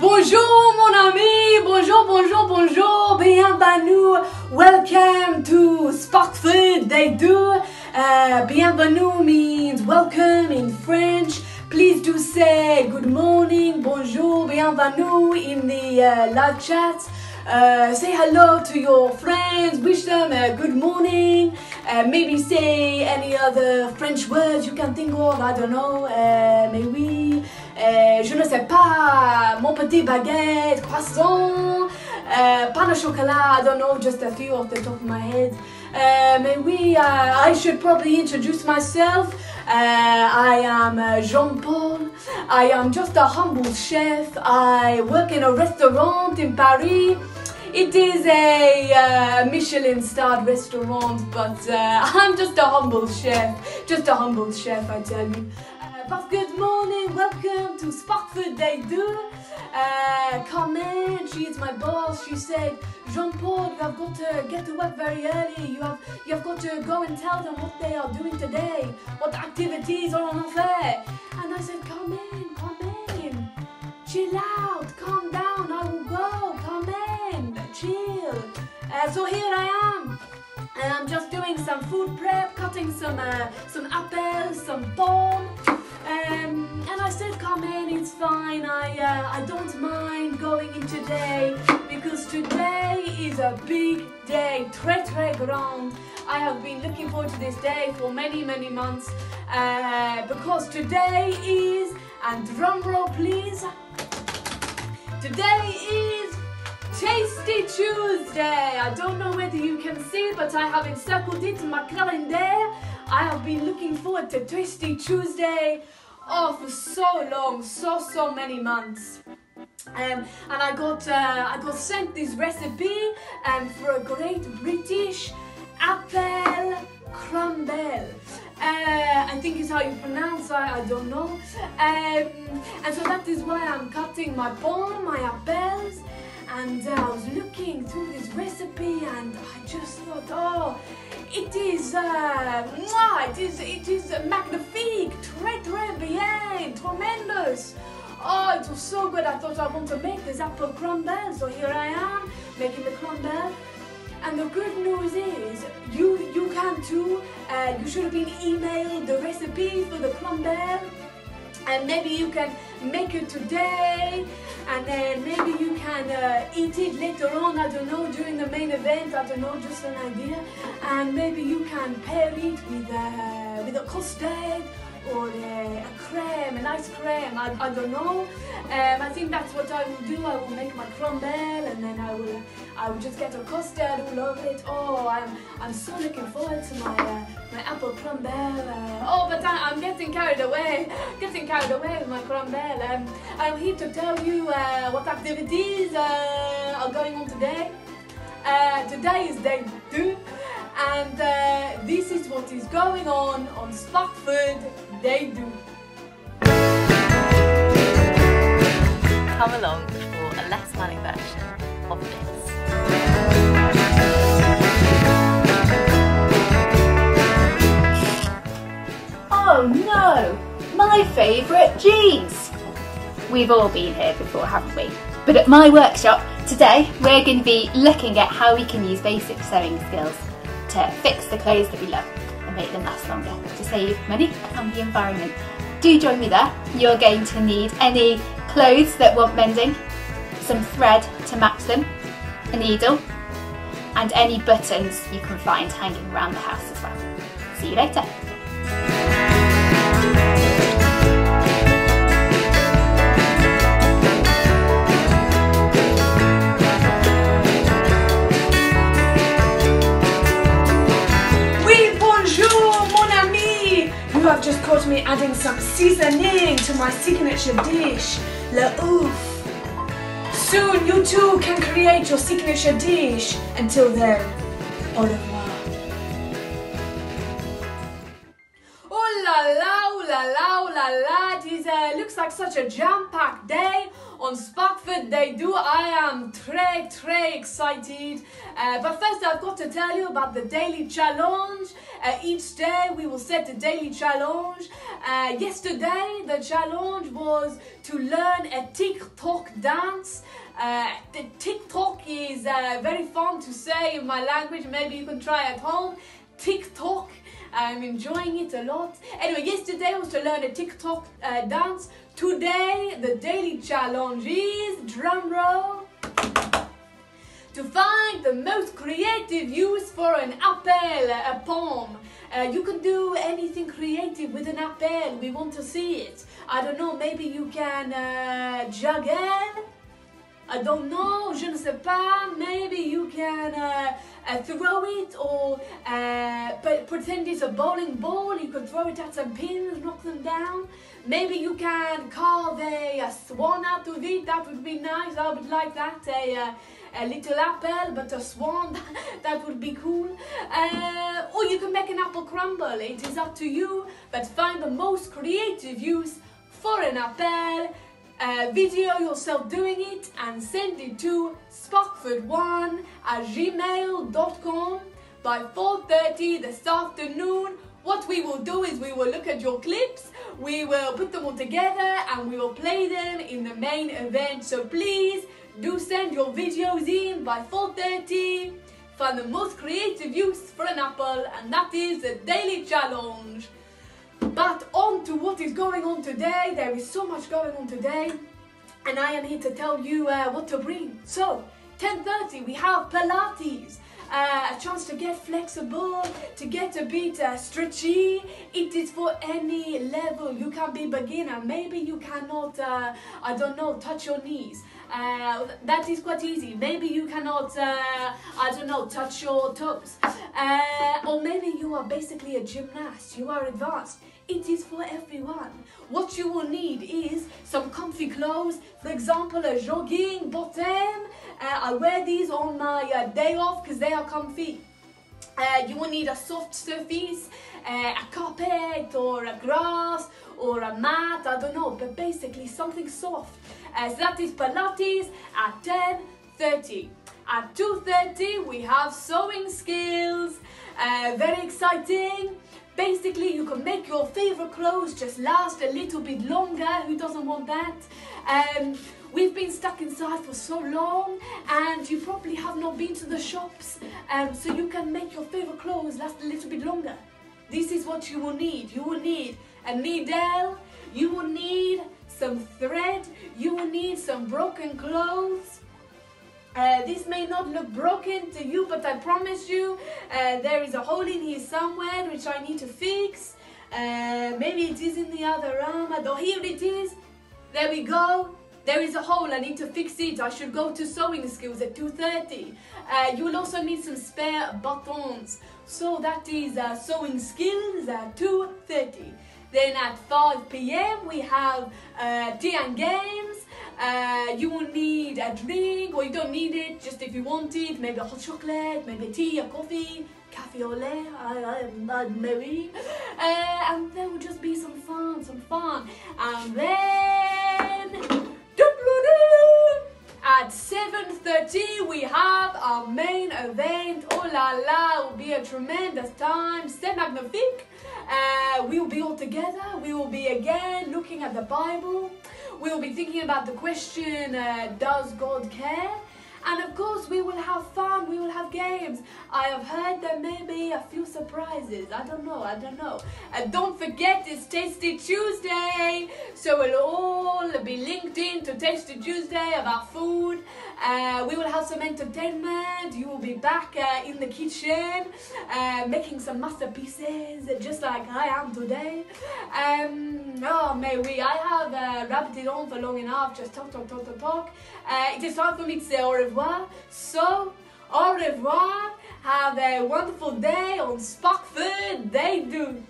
Bonjour mon ami, bonjour, bonjour, bonjour, bienvenue, welcome to Sparkford Day 2. Uh, bienvenue means welcome in French. Please do say good morning, bonjour, bienvenue in the uh, live chat. Uh, say hello to your friends, wish them a good morning, uh, maybe say any other French words you can think of, I don't know, uh, maybe, uh, je ne sais pas, mon petit baguette, croissant, uh, pain au chocolat, I don't know, just a few off the top of my head. Uh, maybe uh, I should probably introduce myself. I am uh, Jean Paul. I am just a humble chef. I work in a restaurant in Paris. It is a uh, Michelin starred restaurant, but uh, I'm just a humble chef. Just a humble chef, I tell you. Uh, good morning, welcome to Sparkford Day 2. Uh, Carmen, she is my boss. She said, Jean-Paul, you have got to get to work very early. You have you have got to go and tell them what they are doing today, what activities are on offer. And I said, Carmen, Carmen, chill out, so here I am. And I'm just doing some food prep, cutting some uh, some apples, some thorn. Um, and I said, come in, it's fine. I uh, I don't mind going in today because today is a big day, très très grand. I have been looking forward to this day for many many months uh, because today is and drum roll please. Today is Tasty Tuesday. I don't know whether you can see, but I have encircled it in my calendar. I have been looking forward to Tasty Tuesday oh, for so long, so, so many months. Um, and I got uh, I got sent this recipe um, for a great British apple crumble. Uh, I think is how you pronounce it, I don't know. Um, and so that is why I'm cutting my bone, my apples, and I was looking through this recipe and I just thought, oh, it is, uh, it is, it is magnifique, très très bien, tremendous. Oh, it was so good. I thought I want to make this apple crumble, so here I am making the crumble. And the good news is, you you can too. Uh, you should have been emailed the recipe for the crumble, and maybe you can make it today, and then maybe you can uh, eat it later on. I don't know during the main event. I don't know, just an idea. And maybe you can pair it with uh, with a custard or uh, a creme, a nice creme. I, I don't know. Um, I think that's what I will do. I will make my crumble and then I will I will just get a custard all over it. Oh, I'm I'm so looking forward to my uh, my apple crumble. Uh, oh, but I, am getting carried away, getting carried away with my crumble. Um, I'm here to tell you uh, what activities uh, are going on today. Uh, today is day two and uh, this is what is going on on Sparkford Day 2. Come along for a less manic version of this. Oh no! My favourite jeans! We've all been here before, haven't we? But at my workshop today, we're going to be looking at how we can use basic sewing skills to fix the clothes that we love and make them last longer to save money and the environment. Do join me there. You're going to need any clothes that want mending, some thread to match them, a needle, and any buttons you can find hanging around the house as well. See you later. You have just caught me adding some seasoning to my signature dish, le ouf. Soon you too can create your signature dish. Until then, au revoir. Uh, looks like such a jam-packed day. on Sparkford they do. I am très très excited. Uh, but first I've got to tell you about the daily challenge. Uh, each day we will set a daily challenge. Uh, yesterday the challenge was to learn a TikTok dance. Uh, the TikTok is uh, very fun to say in my language. Maybe you can try at home. TikTok. I'm enjoying it a lot. Anyway, yesterday was to learn a TikTok uh, dance. Today, the daily challenge is drum roll to find the most creative use for an appel, a palm. Uh, you can do anything creative with an appel. We want to see it. I don't know. Maybe you can uh, juggle. I don't know, je ne sais pas, maybe you can uh, uh, throw it or uh, pretend it's a bowling ball, you can throw it at some pins, knock them down. Maybe you can carve a, a swan out of it, that would be nice, I would like that, a, uh, a little apple, but a swan, that would be cool. Uh, or you can make an apple crumble, it is up to you, but find the most creative use for an apple uh, video yourself doing it and send it to sparkford1 at gmail.com by 4.30 this afternoon. What we will do is we will look at your clips, we will put them all together and we will play them in the main event. So please do send your videos in by 4.30. Find the most creative use for an apple and that is the daily challenge. But on to what is going on today. There is so much going on today. And I am here to tell you uh, what to bring. So, 10.30 we have Pilates. Uh, a chance to get flexible, to get a bit uh, stretchy. It is for any level. You can be beginner. Maybe you cannot, uh, I don't know, touch your knees. Uh, that is quite easy. Maybe you cannot, uh, I don't know, touch your toes. Uh, or maybe you are basically a gymnast. You are advanced. It is for everyone. What you will need is some comfy clothes. For example, a jogging bottom. Uh, I wear these on my uh, day off because they are comfy. Uh, you will need a soft surface, uh, a carpet or a grass or a mat, I don't know, but basically something soft. Uh, so that is Pilates at 10.30. At 2.30 we have sewing skills, uh, very exciting. Basically, you can make your favorite clothes just last a little bit longer. Who doesn't want that? Um, we've been stuck inside for so long and you probably have not been to the shops um, so you can make your favorite clothes last a little bit longer. This is what you will need. You will need a needle, you will need some thread, you will need some broken clothes, uh, this may not look broken to you, but I promise you uh, there is a hole in here somewhere which I need to fix. Uh, maybe it is in the other arm. Oh, here it is. There we go. There is a hole, I need to fix it. I should go to sewing skills at 2.30. Uh, you will also need some spare buttons. So that is uh, sewing skills at 2.30. Then at 5 p.m. we have uh, tea and games. Uh, you will need a drink or you don't need it, just if you want it, maybe a hot chocolate, maybe tea, a coffee, cafe au lait, I, I, maybe. Uh, and there will just be some fun, some fun. And then... At 7.30 we have our main event. Oh la la, it will be a tremendous time. C'est magnifique. Uh, we will be all together. We will be again looking at the Bible. We will be thinking about the question, uh, does God care? And of course, we will have fun, we will have games. I have heard there may be a few surprises. I don't know, I don't know. And don't forget, it's Tasty Tuesday. So we'll all be linked in to Tasty Tuesday about food. Uh, we will have some entertainment. You will be back uh, in the kitchen uh, making some masterpieces, just like I am today. Um, oh, may we? I have uh, it on for long enough. Just talk, talk, talk, talk, talk. Uh, it is time for me to say au revoir. So, au revoir. Have a wonderful day on Sparkford. They do.